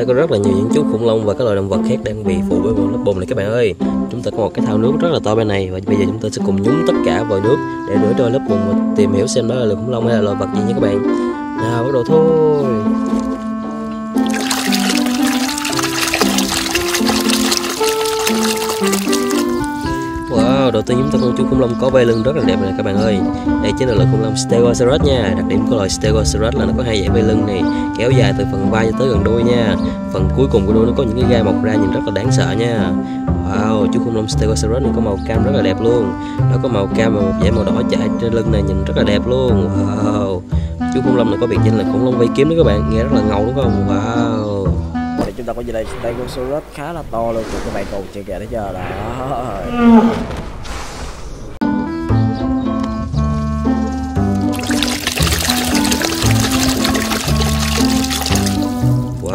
đây có rất là nhiều những chú khủng long và các loài động vật khác đang bị phủ bởi một lớp bùn này các bạn ơi. Chúng ta có một cái thao nước rất là to bên này và bây giờ chúng ta sẽ cùng nhúng tất cả vào nước để rửa trôi lớp bùn và tìm hiểu xem đó là loài khủng long hay là loài vật gì nha các bạn. Nào bắt đầu thôi. Wow, đầu tiên chúng ta con chú khủng long có vai lưng rất là đẹp này các bạn ơi. Đây chính là loài khủng long Stegosaurus nha. Đặc điểm của loài Stegosaurus là nó có hai dãy vai lưng này Kéo dài từ phần vai cho tới gần đuôi nha. Phần cuối cùng của đuôi nó có những cái gai mọc ra nhìn rất là đáng sợ nha. Wow, chú khủng long Stegosaurus này có màu cam rất là đẹp luôn. Nó có màu cam và một dãy màu đỏ chạy trên lưng này nhìn rất là đẹp luôn. Wow Chú khủng long này có biệt danh là khủng long vây kiếm đó các bạn Nghe rất là ngầu đúng không? Wow. Thì chúng ta có gì đây? Stegosaurus khá là to luôn các bạn cùng chưa kìa thấy giờ đó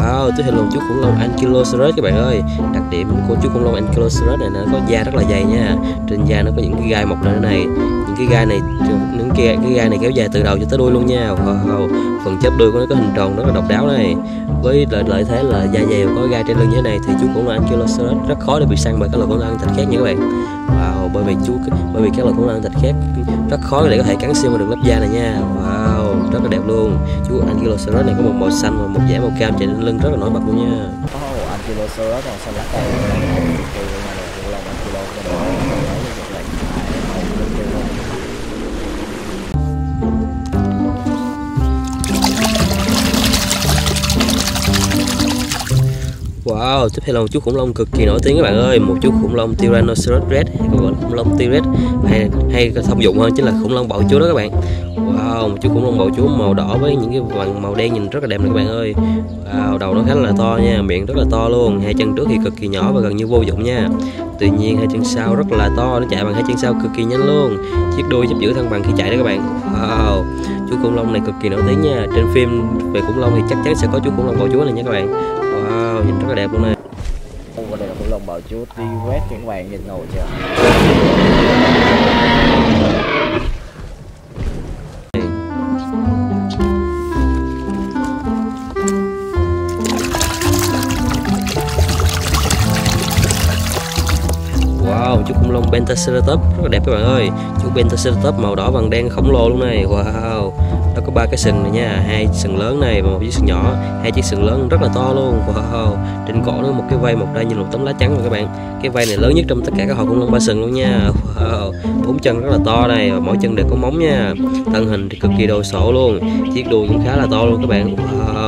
Wow, tôi hình là chú khủng long Ankylosaurus các bạn ơi. Đặc điểm của chú khủng long Ankylosaurus này nó có da rất là dày nha. Trên da nó có những cái gai mọc ra này Những cái gai này những cái, cái gai này kéo dài từ đầu cho tới đuôi luôn nha. Wow, phần chớp đuôi của nó có hình tròn rất là độc đáo này. Với lợi, lợi thế là da dày và có gai trên lưng như thế này Thì chú khủng long Ankylosaurus rất khó để bị săn bởi các loài khủng long ăn thịt khác nha các bạn. Wow, bởi vì chú bởi vì các loài khủng long ăn thịt khác rất khó để có thể cắn xuyên qua được lớp da này nha. Wow, rất là đẹp luôn. Chú Ankylosaurus này có một màu xanh và một dải màu cam chạy lên lưng rất là nổi bật luôn nha. Oh Ankylosaurus màu xanh lá cây Wow, tiếp theo là một chú khủng long cực kỳ nổi tiếng các bạn ơi. Một chú khủng long Tyrannosaurus Rex hay còn gọi là khủng long T-Rex hay, hay thông dụng hơn chính là khủng long bạo chúa đó các bạn Wow, một chú khủng long bầu chúa màu đỏ với những cái vằn màu đen nhìn rất là đẹp này các bạn ơi. Wow, đầu nó khá là to nha, miệng rất là to luôn. Hai chân trước thì cực kỳ nhỏ và gần như vô dụng nha. Tuy nhiên hai chân sau rất là to, nó chạy bằng hai chân sau cực kỳ nhanh luôn. Chiếc đuôi giúp giữ thăng bằng khi chạy đó các bạn. Wow, chú khủng long này cực kỳ nổi tiếng nha. Trên phim về khủng long thì chắc chắn sẽ có chú khủng long bầu chúa này nha các bạn. Wow, nhìn rất là đẹp luôn này Ồ, đây là khủng long bầu chúa T-Rex các bạn nhìn ngầu chưa? Pentaceratops rất là đẹp các bạn ơi. Chú Pentaceratops màu đỏ vàng đen khổng lồ luôn này. Wow, nó có ba cái sừng này nha. Hai sừng lớn này và một chiếc sừng nhỏ. Hai chiếc sừng lớn rất là to luôn. Wow, trên cổ nó một cái vây mọc ra như một tấm lá trắng rồi các bạn. Cái vây này lớn nhất trong tất cả các họ khủng long ba sừng luôn nha. Wow, bốn chân rất là to này và mỗi chân đều có móng nha. Thân hình thì cực kỳ đồ sộ luôn. Chiếc đuôi cũng khá là to luôn các bạn. Wow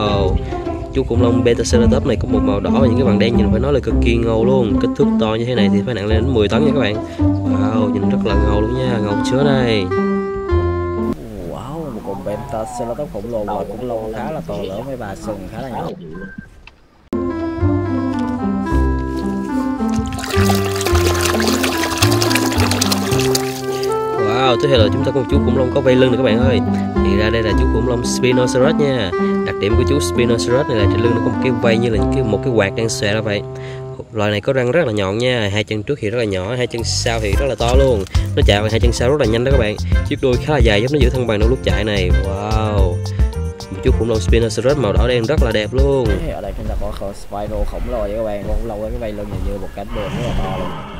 chú khủng long Betaceratops này có một màu đỏ và những cái vàng đen nhìn phải nói là cực kỳ ngầu luôn. Kích thước to như thế này thì phải nặng lên đến 10 tấn nha các bạn. Wow nhìn rất là ngầu luôn nha ngầu chứa này wow một con Pentaceratops khổng lồ và khủng long khá là to lớn với ba sừng khá là nhỏ. Wow, tiếp theo là chúng ta có một chú khủng long có vây lưng này các bạn ơi. Thì ra đây là chú khủng long Spinosaurus nha điểm của chú Spinosaurus này là trên lưng nó có một cái vây như là cái một cái quạt đang xòe ra vậy. Loài này có răng rất là nhọn nha Hai chân trước thì rất là nhỏ, hai chân sau thì rất là to luôn. Nó chạy bằng hai chân sau rất là nhanh đó các bạn. Chiếc đuôi khá là dài giúp nó giữ thăng bằng trong lúc chạy này. Wow. Một chú khủng long Spinosaurus màu đỏ đen rất là đẹp luôn. Ở đây chúng ta có Spino khổng lồ vậy các bạn. Khổng lồ với cái vây lưng như một cánh bướm rất là to luôn.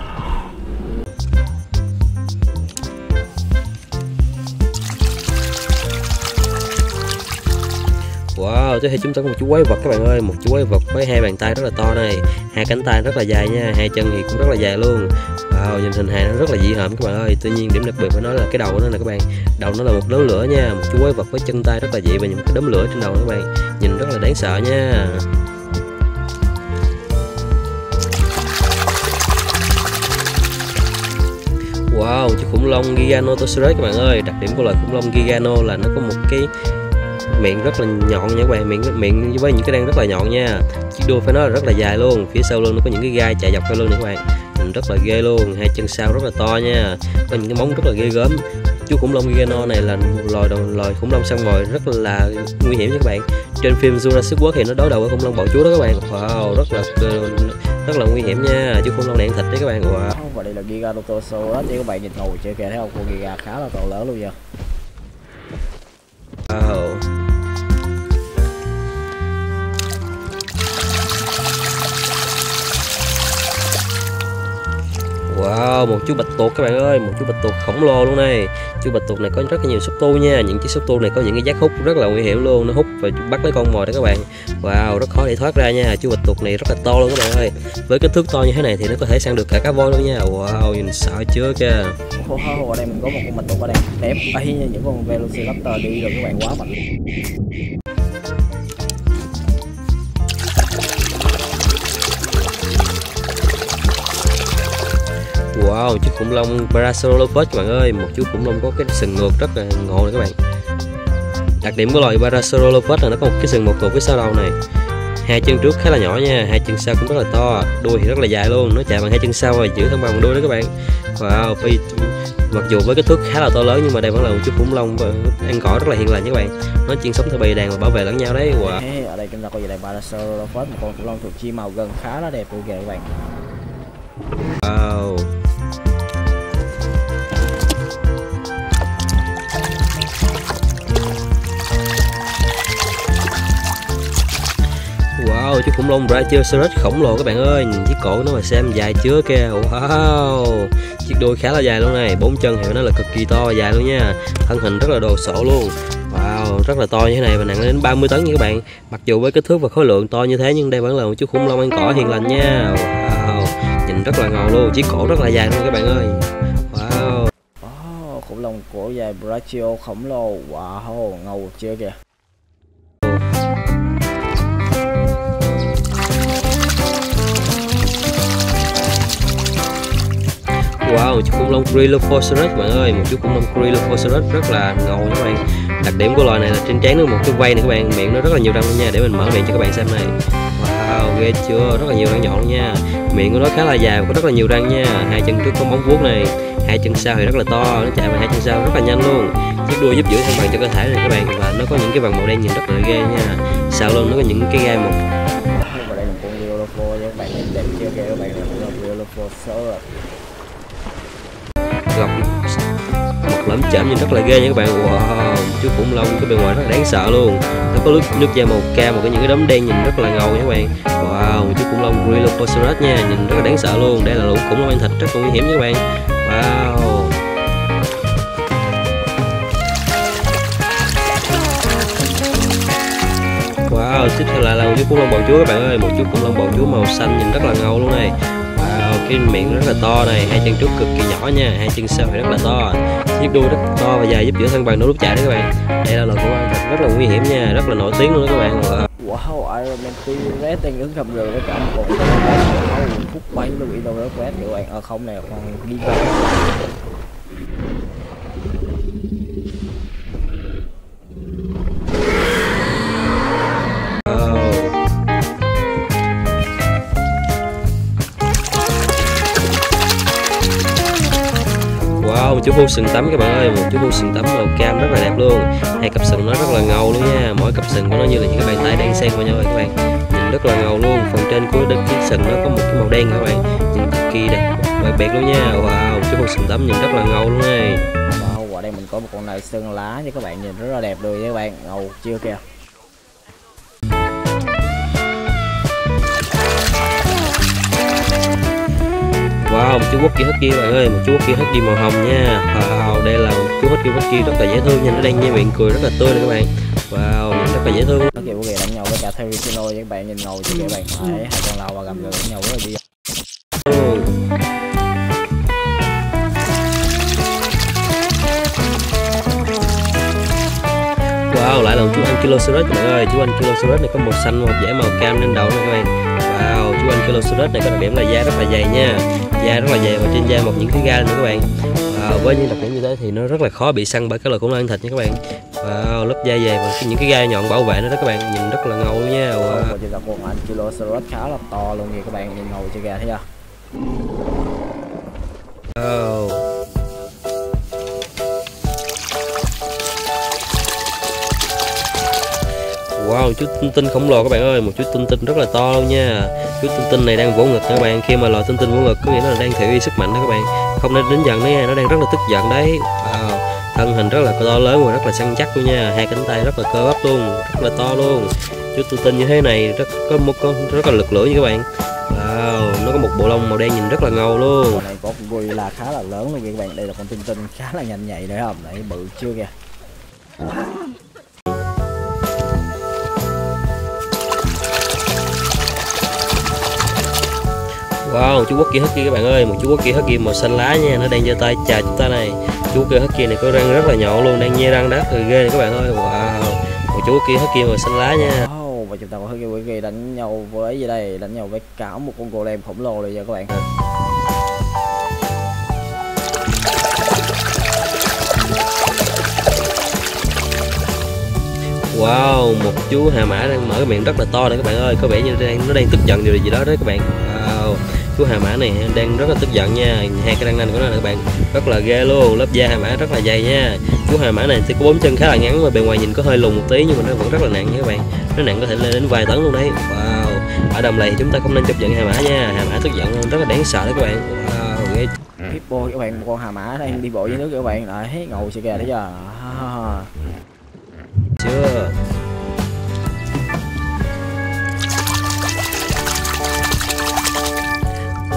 Đầu tiên thì chúng ta có một chú quái vật. Các bạn ơi Một chú quái vật với hai bàn tay rất là to này Hai cánh tay rất là dài nha Hai chân thì cũng rất là dài luôn. Wow, nhìn hình hài nó rất là dị hợm các bạn ơi. Tuy nhiên điểm đặc biệt phải nói là cái đầu của nó nè các bạn Đầu nó là một đốm lửa nha Một chú quái vật với chân tay rất là dị và những cái đốm lửa trên đầu các bạn Nhìn rất là đáng sợ nha. Wow, chú khủng long Giganotosaurus các bạn ơi. Đặc điểm của loài khủng long Gigano là nó có một cái miệng rất là nhọn nha các bạn. Miệng miệng với những cái răng rất là nhọn nha. Chiếc đuôi phải nói là rất là dài luôn. Phía sau lưng nó có những cái gai chạy dọc theo lưng này các bạn. Nhìn rất là ghê luôn. Hai chân sau rất là to nha. Có những cái móng rất là ghê gớm. Chú khủng long Gigano này là một loài đồng loài khủng long săn mồi rất là nguy hiểm nha các bạn. Trên phim Jurassic World thì nó đối đầu với khủng long bạo chúa đó các bạn. Wow rất là rất là nguy hiểm nha. Chú khủng long này ăn thịt đấy các bạn. Wow. Và đây là Giganotosaurus các bạn nhìn ngồi chơi kìa thấy không? Con Giga khá là to lớn luôn nha. Wow Wow, một chú bạch tuộc các bạn ơi, một chú bạch tuộc khổng lồ luôn này. Chú bạch tuộc này có rất là nhiều xúc tu nha, những chiếc xúc tu này có những cái giác hút rất là nguy hiểm luôn, nó hút và bắt lấy con mồi đó các bạn. Wow, rất khó để thoát ra nha. Chú bạch tuộc này rất là to luôn các bạn ơi. Với kích thước to như thế này thì nó có thể săn được cả cá voi luôn nha. Wow, nhìn sợ chưa kìa. Wow, ở đây mình có một con bạch tuộc ở đây. Đẹp ấy như những con Velociraptor đi rồi các bạn quá mạnh. Wow, chú khủng long Parasaurolophus các bạn ơi. Một chú khủng long có cái sừng ngược rất là ngộ này các bạn. Đặc điểm của loài Parasaurolophus là nó có một cái sừng một cột phía sau đầu này. Hai chân trước khá là nhỏ nha, hai chân sau cũng rất là to. Đuôi thì rất là dài luôn, nó chạy bằng hai chân sau và giữ thăng bằng đuôi đó các bạn. Wow, phi mặc dù với kích thước khá là to lớn nhưng mà đây vẫn là một chú khủng long và ăn cỏ rất là hiền lành các bạn. Nó chuyên sống theo bầy đàn và bảo vệ lẫn nhau đấy. Wow. Hey, ở đây chúng ta có gì đây Parasaurolophus một con khủng long thuộc chi màu gần khá là đẹp luôn kìa các bạn. Wow Wow, chú khủng long Brachiosaurus khổng lồ các bạn ơi. Nhìn chiếc cổ nó mà xem dài chưa kìa. Wow. Chiếc đuôi khá là dài luôn này. Bốn chân thì nó là cực kỳ to và dài luôn nha. Thân hình rất là đồ sộ luôn. Wow, rất là to như thế này và nặng đến 30 tấn nha các bạn. Mặc dù với kích thước và khối lượng to như thế nhưng đây vẫn là một chú khủng long ăn cỏ hiền lành nha. Wow, nhìn rất là ngầu luôn. Chiếc cổ rất là dài luôn các bạn ơi. Wow. Wow, Khủng long cổ dài Brachio khổng lồ. Wow, ngầu chưa kìa. Wow, chú khủng long Gryllophosaurus các bạn ơi, một chú khủng long Gryllophosaurus rất là ngầu các bạn. Đặc điểm của loài này là trên trán nó một cái quay này các bạn, miệng nó rất là nhiều răng luôn nha, để mình mở miệng cho các bạn xem này. Wow, ghê chưa, rất là nhiều răng nhọn luôn nha. Miệng của nó khá là dài và có rất là nhiều răng nha. Hai chân trước có móng vuốt này, hai chân sau thì rất là to, nó chạy bằng hai chân sau rất là nhanh luôn. Chiếc đuôi giúp giữ thăng bằng cho cơ thể này các bạn và nó có những cái vằn màu đen nhìn rất là ghê nha. Sau lưng nó có những cái gai màu và đây là con Gryllopho các bạn đẹp chưa kìa các bạn là con Gryllophosaurus gọc một lắm chạm nhìn rất là ghê nha các bạn. Wow chú khủng long cái bề ngoài rất là đáng sợ luôn. Nó có nước nước da màu cam và cái những cái đốm đen nhìn rất là ngầu nha các bạn. Wow chú khủng long Gryllophosaurus nha nhìn rất là đáng sợ luôn. Đây là lũ khủng long ăn thịt rất là nguy hiểm nha các bạn. Wow. Wow, tiếp theo lại là một chú khủng long bầu chúa các bạn ơi. Một chú khủng long bầu chúa màu xanh nhìn rất là ngầu luôn này cái miệng rất là to này, hai chân trước cực kỳ nhỏ nha, hai chân sau thì rất là to. Chiếc đuôi rất to và dài giúp giữ thăng bằng, đôi lúc chạy đấy các bạn. Đây là loài khủng long rất là nguy hiểm nha, rất là nổi tiếng luôn đó các bạn. Wow. Iron Man T-Rex đang ứng cầm rồi với cả một con phút bay luôn đó quét các bạn. Ở không này còn đi vào một chú vô sừng tấm các bạn ơi. Một chú vô sừng tấm màu cam rất là đẹp luôn. Hai cặp sừng nó rất là ngầu luôn nha. Mỗi cặp sừng của nó như là những cái bàn tay đang xen vào nhau các bạn. Nhìn rất là ngầu luôn. Phần trên của đất chiếc sừng nó có một cái màu đen các bạn. Nhìn cực kỳ đẹp, đặc biệt luôn nha. Wow, chú vô sừng tấm nhìn rất là ngầu luôn này wow, ở đây mình có một con này sừng lá như các bạn. Nhìn rất là đẹp luôn nha các bạn. Ngầu chưa kìa. Wow, một chú quốc kia husky bạn ơi, một chú quốc kia husky màu hồng nha. Wow, đây là một chú husky husky rất là dễ thương nha, nó đang nhe miệng cười rất là tươi này các bạn. Wow, nhìn rất là dễ thương. Nó kiểu kìa đánh nhau với cả Terracino với các bạn nhìn ngầu chứ các bạn. Đấy, hai con lao và gầm gừ đánh nhau rất là vui. Wow, lại là một chú Ankylosaurus các bạn ơi. Chú Ankylosaurus này có màu xanh, một dải màu cam trên đầu này các bạn Wow, chú Ankylosaurus này có đặc điểm là da rất là dày nha Da rất là dày và trên da một những cái gai nữa các bạn. Wow, Với những đặc điểm như thế thì nó rất là khó bị săn bởi các loài khủng long ăn thịt nha các bạn. Wow, lớp da dày và những cái gai nhọn bảo vệ nó đó các bạn Nhìn rất là ngầu nha. Wow. Chúng ta con Ankylosaurus khá là to luôn kìa các bạn Nhìn ngầu chưa kìa thấy chưa? Wow Wow, chú tinh tinh khổng lồ các bạn ơi, một chú tinh tinh rất là to luôn nha. Chú tinh tinh này đang vỗ ngực các bạn. Khi mà loài tinh tinh vỗ ngực có nghĩa là đang thể hiện sức mạnh đó các bạn. Không nên đến giận đấy nha, nó đang rất là tức giận đấy. Wow, thân hình rất là to lớn và rất là săn chắc luôn nha. Hai cánh tay rất là cơ bắp luôn, rất là to luôn. Chú tinh tinh như thế này rất có một con rất là lực lưỡi như các bạn. Wow, nó có một bộ lông màu đen nhìn rất là ngầu luôn. Con này có con là khá là lớn luôn các bạn. Đây là con tinh tinh khá là nhanh nhạy đấy không? Đấy bự chưa kìa. Wow, chú quốc kia husky các bạn ơi, một chú quốc kia husky màu xanh lá nha, nó đang giơ tay chào chúng ta này. Chú kia husky này có răng rất là nhọn luôn, đang nhe răng đắt rồi ghê này các bạn ơi. Wow, một chú kia husky màu xanh lá nha. Wow, và chúng ta có husky husky đánh nhau với gì đây? Đánh nhau với cả một con golem khổng lồ rồi nha các bạn. Wow, một chú hà mã đang mở cái miệng rất là to đây các bạn ơi, có vẻ như đang nó đang tức giận điều gì đó đấy các bạn. Wow, chú hà mã này đang rất là tức giận nha, hai cái răng nanh của nó các bạn rất là ghê luôn, lớp da hà mã rất là dày nha. Chú hà mã này thì có bốn chân khá là ngắn và bề ngoài nhìn có hơi lùn một tí nhưng mà nó vẫn rất là nặng nha các bạn. Nó nặng có thể lên đến vài tấn luôn đấy. Wow, ở đầm lầy chúng ta không nên chấp nhận hà mã nha, hà mã tức giận rất là đáng sợ đấy các bạn. Wow, ghê. Hippo các bạn, một con hà mã đang đi bộ dưới nước các bạn. Đấy, ngầu sẽ kìa thấy chưa? chưa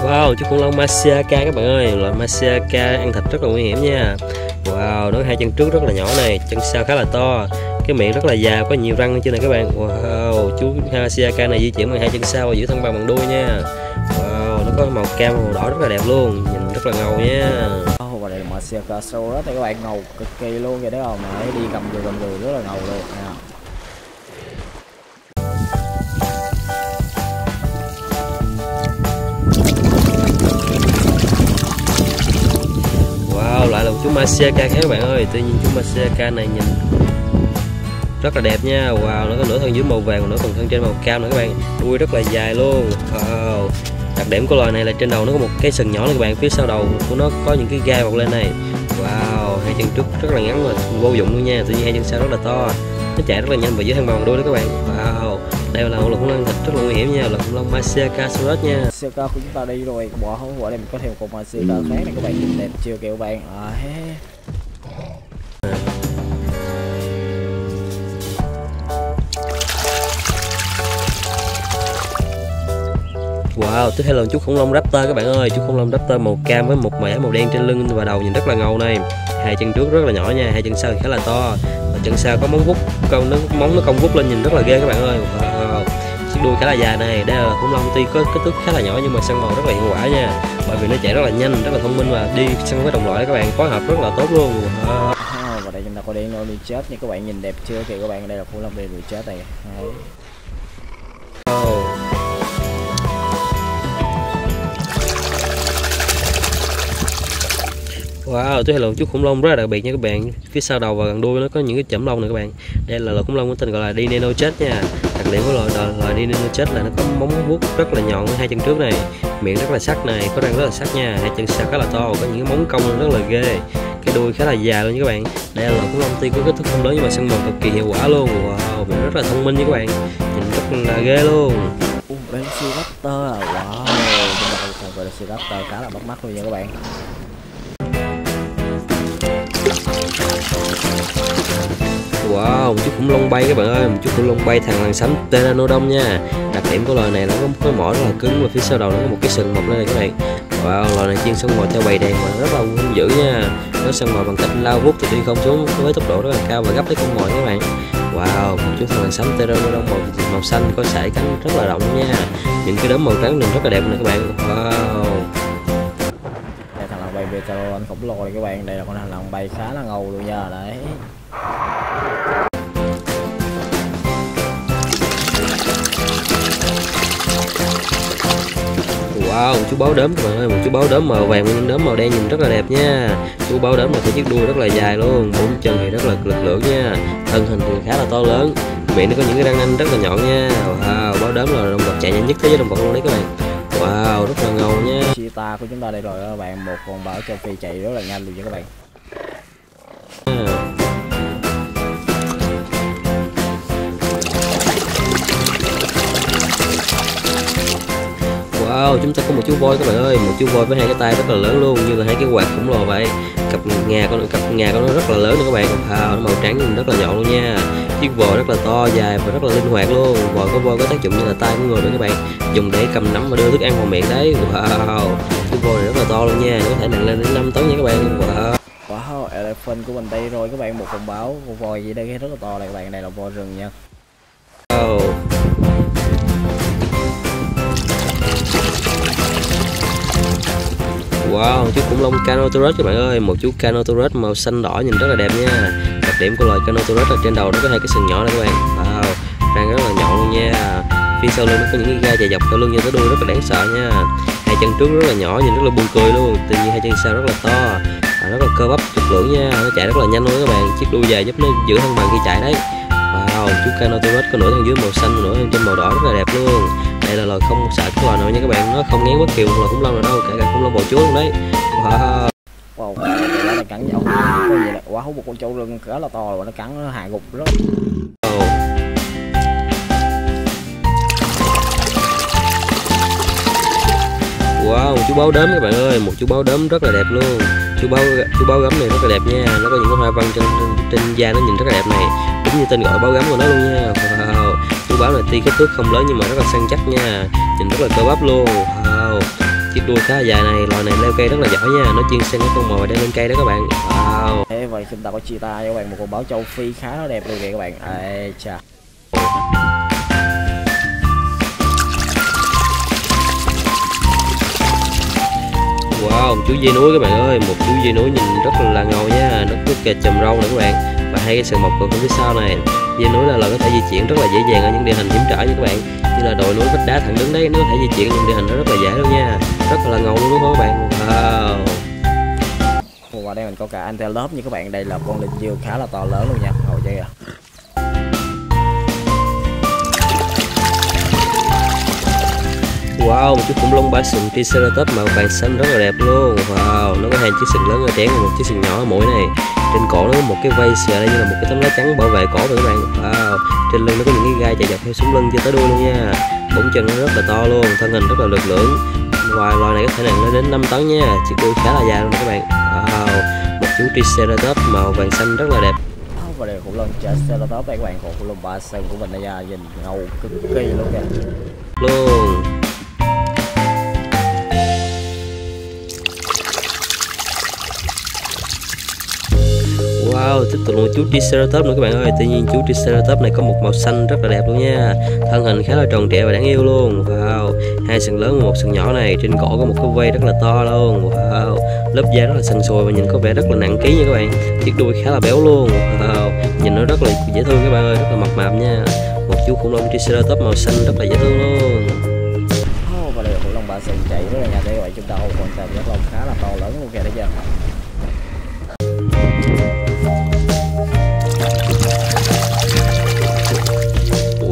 Wow, chú khủng long Masiaka các bạn ơi. Loại Masiaka ăn thịt rất là nguy hiểm nha. Wow, nó hai chân trước rất là nhỏ này Chân sau khá là to. Cái miệng rất là dài, có nhiều răng trên này các bạn? Wow, chú Masiaka này di chuyển bằng hai chân sau và giữ thân bằng bằng đuôi nha. Wow, nó có màu cam màu đỏ rất là đẹp luôn Nhìn rất là ngầu nha. Và đây là Masiaka Saurus thì các bạn ngầu cực kỳ luôn vậy đấy không? Đấy, đi gầm người gầm người rất là ngầu luôn. Nha. Sau lại là một chú Masiaka các bạn ơi. Tuy nhiên chú Masiaka này nhìn rất là đẹp nha. Wow, nó có nửa thân dưới màu vàng và nửa phần thân trên màu cam nữa các bạn. Đuôi rất là dài luôn. Wow. Đặc điểm của loài này là trên đầu nó có một cái sừng nhỏ này các bạn. Phía sau đầu của nó có những cái gai bọc lên này. Wow hai chân trước rất là ngắn và vô dụng luôn nha. Tuy nhiên hai chân sau rất là to. Nó chạy rất là nhanh và dưới thân bằng đuôi đó các bạn. Wow đây là một khủng long thịt rất là nguy hiểm nha là khủng long Masiaka Saurus nha. Masiaka của chúng ta đi rồi bỏ không quả đây mình có thêm một con Masiaka khác này các bạn nhìn đẹp chưa kìa các bạn? À, he. Wow, tiếp theo là chú khủng long raptor các bạn ơi. Chú khủng long raptor màu cam với một mẻ màu đen trên lưng và đầu nhìn rất là ngầu này. Hai chân trước rất là nhỏ nha, hai chân sau thì khá là to chân sau có móng vuốt, con nó móng nó cong vút lên nhìn rất là ghê các bạn ơi. Wow, chiếc đuôi khá là dài này Đây là khủng long tuy có kích thước khá là nhỏ nhưng mà săn màu rất là hiệu quả nha. Bởi vì nó chạy rất là nhanh, rất là thông minh và đi săn với đồng loại các bạn phối hợp rất là tốt luôn. Wow. và đây chúng ta có đen đi chết nha các bạn nhìn đẹp chưa? Kìa các bạn đây là khủng long đen chết này. Đấy. Wow, tôi hello chú khủng long rất là đặc biệt nha các bạn. Phía sau đầu và gần đuôi nó có những cái chấm lông này các bạn. Đây là loài khủng long có tên gọi là Dineno chết nha. Đặc điểm của loài loài, Dineno chết là nó có móng vuốt rất là nhọn ở hai chân trước này Miệng rất là sắc này, có răng rất là sắc nha. Hai chân sau khá là to, có những cái móng cong rất là ghê. Cái đuôi khá là dài luôn nha các bạn. Đây là loài khủng long tuy có kích thước không lớn nhưng mà săn mồi cực kỳ hiệu quả luôn. Wow, mình rất là thông minh nha các bạn. Nhìn rất là ghê luôn. Velociraptor à, wow Chúng là một một Velociraptor khá là bắt mắt luôn nha các bạn. Wow, một chút khủng long bay các bạn ơi, một chút khủng long bay thằng làng sánh Pteranodon nha. Đặc điểm của loài này nó có một cái mỏ rất là cứng và phía sau đầu nó có một cái sừng mọc lên này các bạn. Wow, loài này chuyên săn mồi theo bầy đàn mà rất là hung dữ nha. Nó săn mồi bằng cách lao vút từ trên không xuống với tốc độ rất là cao và gấp lấy con mồi các bạn. Wow, một chú thằng sấm sánh Pteranodon màu, màu xanh có sải cánh rất là rộng nha. Những cái đốm màu trắng nhìn rất là đẹp này các bạn. Wow cho anh khổng lồ này các bạn, đây là con hành làng bay khá là ngầu luôn nha, đấy. Wow, một chú báo đốm các bạn ơi, một chú báo đốm màu vàng nguyên đốm màu đen nhìn rất là đẹp nha. Chú báo đốm là có chiếc đuôi rất là dài luôn, bốn chân thì rất là lực lưỡng nha. Thân hình thì khá là to lớn, miệng nó có những cái răng nanh rất là nhọn nha. Wow, báo đốm là động vật chạy nhanh nhất thế giới động vật luôn đấy các bạn. Wow, rất là ngầu nha. Cheetah của chúng ta đây rồi các bạn, một con bão châu Phi chạy rất là nhanh luôn nha các bạn. Wow, chúng ta có một chú voi các bạn ơi, một chú voi với hai cái tay rất là lớn luôn, như là hai cái quạt khổng lồ vậy. Cặp ngà con cặp ngà con nó rất là lớn nữa các bạn. Wow, nó màu trắng nhưng rất là nhọn luôn nha. Chiếc vòi rất là to, dài và rất là linh hoạt luôn. Vòi của voi có tác dụng như là tay của người nữa các bạn, dùng để cầm nắm và đưa thức ăn vào miệng đấy. Wow, chiếc voi này rất là to luôn nha, nó có thể nặng lên đến 5 tấn nha các bạn. Wow. Wow, elephant của mình đây rồi các bạn một con báo một vòi gì đây rất là to này các bạn này là voi rừng nha Wow, chú khủng long Canotaurus các bạn ơi, một chú Canotaurus màu xanh đỏ nhìn rất là đẹp nha. Đặc điểm của loài Canotaurus là trên đầu nó có hai cái sừng nhỏ này các bạn. Wow, răng rất là nhọn luôn nha. Phía sau lưng nó có những cái gai dài dọc theo lưng như tới đuôi rất là đáng sợ nha. Hai chân trước rất là nhỏ nhìn rất là buồn cười luôn, tuy nhiên hai chân sau rất là to, và rất là cơ bắp lực lưỡng nha, nó chạy rất là nhanh luôn các bạn. Chiếc đuôi dài giúp nó giữ thăng bằng khi chạy đấy. Wow, chú Canotaurus có nửa thân dưới màu xanh, nửa thân trên màu đỏ rất là đẹp luôn đây là loài không sợ cái loài nào nha các bạn nó không ngán bất kỳ một loài khủng long nào đâu cả cả khủng long bầu chúa luôn đấy wow wow đó là cắn dậu có gì là quá hút một con trâu rừng khá là to rồi nó cắn nó hạ gục rất wow. Wow, một chú báo đốm các bạn ơi, một chú báo đốm rất là đẹp luôn. Chú báo chú báo gấm này rất là đẹp nha, nó có những cái hoa văn trên, trên, trên da nó nhìn rất là đẹp này. Đúng như tên gọi báo gấm của nó luôn nha. Báo này tuy kích thước không lớn nhưng mà rất là săn chắc nha, nhìn rất là cơ bắp luôn. Wow, chiếc đuôi khá là dài này, loài này leo cây rất là giỏi nha, nó chuyên xem cái con mồi đang lên cây đó các bạn. Wow. Thế vậy chúng ta có chia tay các bạn một con báo châu Phi khá là đẹp luôn kìa các bạn. Ê chà. Wow, chú dê núi các bạn ơi, một chú dê núi nhìn rất là ngầu nha, nó có kề chầm râu nữa các bạn và hai cái sừng mọc còn phía sau này. Dê núi là loài có thể di chuyển rất là dễ dàng ở những địa hình hiểm trở như các bạn, như là đồi núi vách đá thẳng đứng đấy, nó có thể di chuyển những địa hình nó rất là dễ luôn nha, rất là ngầu luôn đúng không các bạn? Wow. Và đây mình có cả antelope như các bạn, đây là con linh dương khá là to lớn luôn nha, ngồi chơi à. Wow, một chú khủng long ba sừng Triceratops màu vàng xanh rất là đẹp luôn Wow, nó có hai chiếc sừng lớn ở trán và một chiếc sừng nhỏ ở mũi này Trên cổ nó có một cái vây xìa đây như là một cái tấm lá chắn bảo vệ cổ vậy các bạn. Wow, trên lưng nó có những cái gai chạy dọc theo xuống lưng cho tới đuôi luôn nha. Bốn chân nó rất là to luôn, thân hình rất là lực lưỡng Loài loài này có thể nặng lên đến 5 tấn nha, chiếc đuôi khá là dài luôn các bạn. Wow, một chú Triceratops màu vàng xanh rất là đẹp. Và đây khủng long Triceratops đây các bạn, khủng long ba sừng của mình đây nha, nhìn ngầu cực kỳ luôn kìa. Luôn tiếp tục một chú Triceratops nữa các bạn ơi. Tuy nhiên chú Triceratops này có một màu xanh rất là đẹp luôn nha. Thân hình khá là tròn trịa và đáng yêu luôn. Wow, hai sừng lớn và một sừng nhỏ này. Trên cổ có một cái vây rất là to luôn. Wow, lớp da rất là sần sùi và nhìn có vẻ rất là nặng ký nha các bạn. Chiếc đuôi khá là béo luôn. Wow, nhìn nó rất là dễ thương các bạn ơi. Rất là mập mạp nha. Một chú khủng long Triceratops màu xanh rất là dễ thương luôn. Oh, Và đây là khủng long ba sừng chạy rất là nhà đây vậy bạn Chúng ta ôm hoàn toàn rất là khá là to lớn luôn kìa đấy chưa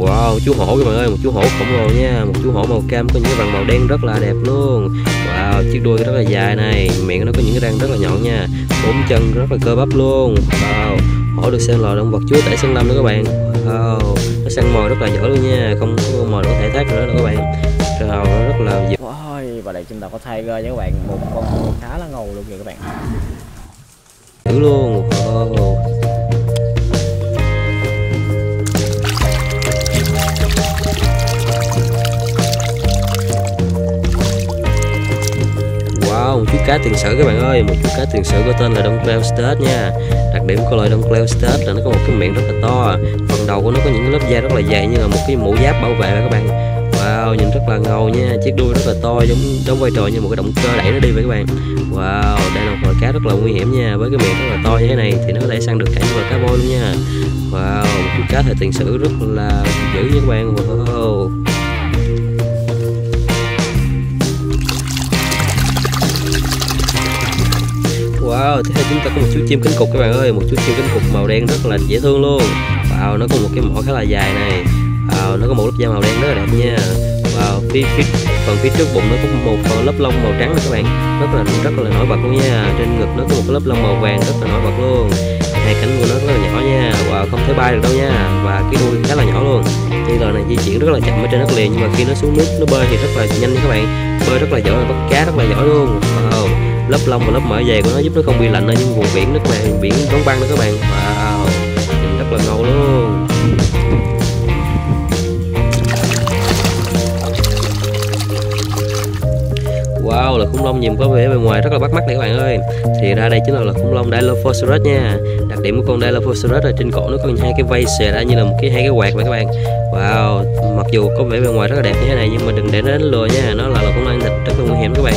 Wow, chú hổ các bạn ơi, một chú hổ khổng lồ nha, một chú hổ màu cam có những cái răng màu đen rất là đẹp luôn. Wow, chiếc đuôi rất là dài này, miệng nó có những cái răng rất là nhọn nha, bốn chân rất là cơ bắp luôn. Wow, hổ được xem là động vật chúa tể sân lâm đó các bạn. Wow, nó săn mồi rất là giỏi luôn nha, không có mồi có thể thác nữa đâu các bạn. Wow, nó rất là dịp. Wow, và đây chúng ta có Tiger nha các bạn, một con khá là ngầu luôn kìa các bạn. Dữ luôn. Wow. Một chú cá tiền sử các bạn ơi, một chú cá tiền sử có tên là Đông Cleo nha. Đặc điểm của loài Đông Cleo là nó có một cái miệng rất là to, phần đầu của nó có những lớp da rất là dày như là một cái mũ giáp bảo vệ các bạn. Wow, nhìn rất là ngầu nha, chiếc đuôi rất là to giống đóng vai trò như một cái động cơ đẩy nó đi vậy các bạn. Wow, đây là một loài cá rất là nguy hiểm nha, với cái miệng rất là to như thế này thì nó có thể săn được cả những loài cá voi luôn nha. Wow, một chú cá thời tiền sử rất là dữ nha các bạn. Wow. Wow, tiếp theo chúng ta có một chú chim cánh cụt các bạn ơi Một chú chim cánh cụt màu đen rất là dễ thương luôn. Wow, nó có một cái mỏ khá là dài này. Wow, nó có một lớp da màu đen rất là đẹp nha. Wow, phía, phía phần phía trước bụng nó có một phần lớp lông màu trắng này các bạn. Rất là rất là nổi bật luôn nha. Trên ngực nó có một cái lớp lông màu vàng rất là nổi bật luôn. Hai cánh của nó rất là nhỏ nha. Và không thể bay được đâu nha. Và cái đuôi khá là nhỏ luôn. Thì loài này di chuyển rất là chậm ở trên đất liền nhưng mà khi nó xuống nước nó bơi thì rất là nhanh nha các bạn. Bơi rất là giỏi bắt cá rất là giỏi luôn lớp lông và lớp mỡ dày của nó giúp nó không bị lạnh ở những vùng biển nước này biển đóng băng đó các bạn. Wow nhìn rất là ngầu luôn. Wow, là khủng long nhìn có vẻ bề ngoài rất là bắt mắt này các bạn ơi. Thì ra đây chính là, là khủng long Dilophosaurus nha. Đặc điểm của con Dilophosaurus là trên cổ nó có hai cái vây xòe ra như là một cái hai cái quạt vậy các bạn. Wow, mặc dù có vẻ bề ngoài rất là đẹp như thế này nhưng mà đừng để nó đánh lừa nha. Nó là, là là nguy hiểm các bạn.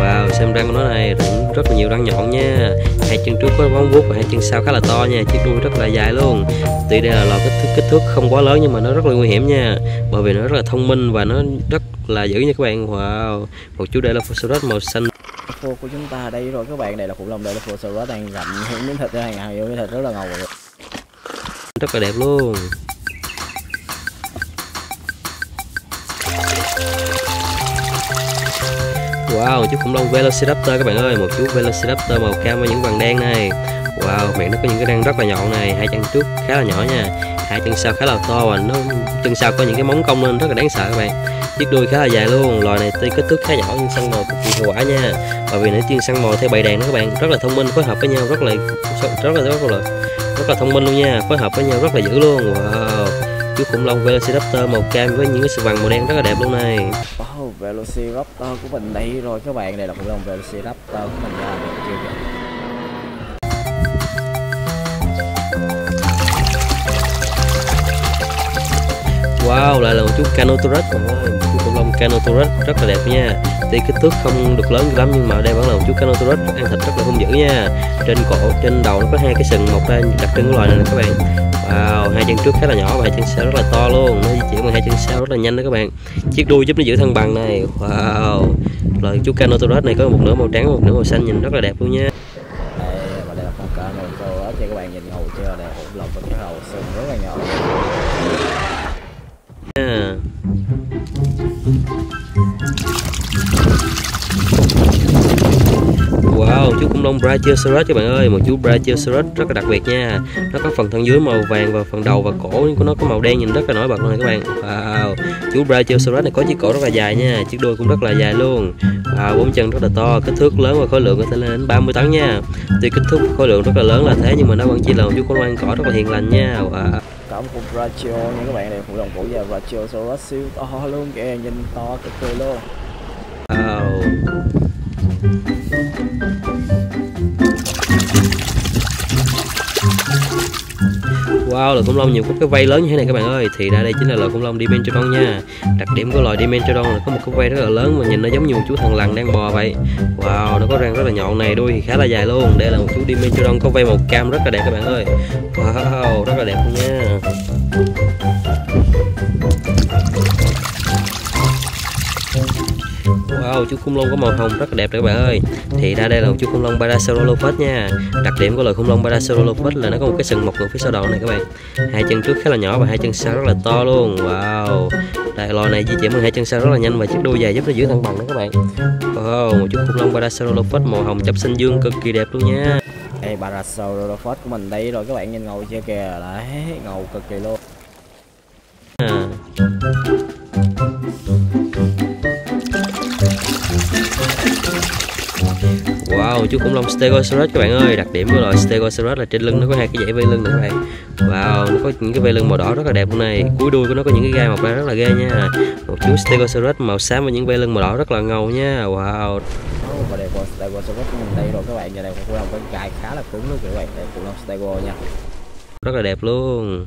Wow, xem răng của nó này rất là nhiều răng nhọn nha. Hai chân trước có bóng vuốt và hai chân sau khá là to nha. Chiếc đuôi rất là dài luôn. Tuy đây là lò kích thước, kích thước không quá lớn nhưng mà nó rất là nguy hiểm nha. Bởi vì nó rất là thông minh và nó rất là dữ nha các bạn. Wow, một chú đây là Dilophosaurus màu xanh. Phô của chúng ta đây rồi các bạn. Đây là khủng long đây là Dilophosaurus đang gặm những miếng thịt hàng hàng miếng thịt rất là ngầu. Rồi. rất là đẹp luôn Wow, chú khủng long Velociraptor các bạn ơi, một chú Velociraptor màu cam với những vằn đen này. Wow, miệng nó có những cái răng rất là nhọn này, hai chân trước khá là nhỏ nha, hai chân sau khá là to và nó chân sau có những cái móng cong lên rất là đáng sợ các bạn. Chiếc đuôi khá là dài luôn, loài này tuy kích thước khá nhỏ nhưng săn mồi cực kỳ hiệu quả nha. Bởi vì nó chuyên săn mồi theo bầy đàn đó các bạn, rất là thông minh, phối hợp với nhau rất là rất là rất là rất là thông minh luôn nha, phối hợp với nhau rất là dữ luôn. Wow, chú khủng long Velociraptor màu cam với những cái sừng vàng màu đen rất là đẹp luôn này. Velociraptor của mình. Đây rồi các bạn, đây là một long Velociraptor của mình nha, chưa. Wow, lại là một chú Canotaurus Ôi, một chú khủng long Canotaurus rất là đẹp nha. Tuy kích thước không được lớn lắm nhưng mà đây vẫn là một chú Canotaurus ăn thịt rất là hung dữ nha. Trên cổ, trên đầu nó có hai cái sừng một cái đặc trưng của loài này nè các bạn. Wow, hai chân trước khá là nhỏ và hai chân sau rất là to luôn. Nó di chuyển bằng hai chân sau rất là nhanh đó các bạn. Chiếc đuôi giúp nó giữ thăng bằng này. Wow. Loài chú Canotaurus này có một nửa màu trắng một nửa màu xanh nhìn rất là đẹp luôn nha. Đây, cho các bạn nhìn ngầu chưa Đây khủng lồng với cái đầu sừng rất là nhỏ yeah. Chú khủng long Brachiosaurus các bạn ơi, một chú Brachiosaurus rất là đặc biệt nha. Nó có phần thân dưới màu vàng và phần đầu và cổ của nó có màu đen nhìn rất là nổi bật luôn này các bạn. Wow, chú Brachiosaurus này có chiếc cổ rất là dài nha, chiếc đuôi cũng rất là dài luôn. Wow, bốn chân rất là to, kích thước lớn và khối lượng có thể lên đến 30 tấn nha. Tuy kích thước khối lượng rất là lớn là thế nhưng mà nó vẫn chỉ là một chú khủng long ăn cỏ rất là hiền lành nha. Wow. một con Brachio nha các bạn này khủng long cổ dài Brachiosaurus siêu to luôn kìa nhìn to cực kỳ luôn Wow. Wow, loài khủng long nhiều có cái vây lớn như thế này các bạn ơi. Thì ra đây chính là loài khủng long Dimetrodon nha. Đặc điểm của loài Dimetrodon là có một cái vây rất là lớn Mà nhìn nó giống như một chú thằn lằn đang bò vậy. Wow, nó có răng rất là nhọn này, đuôi thì khá là dài luôn. Đây là một chú Dimetrodon có vây màu cam rất là đẹp các bạn ơi. Wow, rất là đẹp luôn nha. Wow, chú khủng long có màu hồng rất là đẹp các bạn ơi. Thì ra đây là một chú khủng long Parasaurolophus nha. Đặc điểm của loài khủng long Parasaurolophus là nó có một cái sừng mọc ngược phía sau đầu này các bạn. Hai chân trước khá là nhỏ và hai chân sau rất là to luôn. Wow. Đây, loài này di chuyển bằng hai chân sau rất là nhanh và chiếc đuôi dài giúp nó giữ thăng bằng đó các bạn. Wow, một chú khủng long Parasaurolophus màu hồng chập xanh dương cực kỳ đẹp luôn nha. Đây Parasaurolophus của mình đây rồi các bạn nhìn ngầu chưa kìa. Đấy ngầu cực kỳ luôn. À. chú khủng long Stegosaurus các bạn ơi. Đặc điểm của loài Stegosaurus là trên lưng nó có hai cái dãy vây lưng này các bạn. Wow, nó có những cái vây lưng màu đỏ rất là đẹp luôn này Cuối đuôi của nó có những cái gai mọc ra rất là ghê nha. Một chú Stegosaurus màu xám với những vây lưng màu đỏ rất là ngầu nha. Wow. Và đây con Stegosaurus của mình đây rồi các bạn Giờ đây khủng long có gai khá là cứng luôn các bạn Đây khủng long Stego nha Rất là đẹp luôn.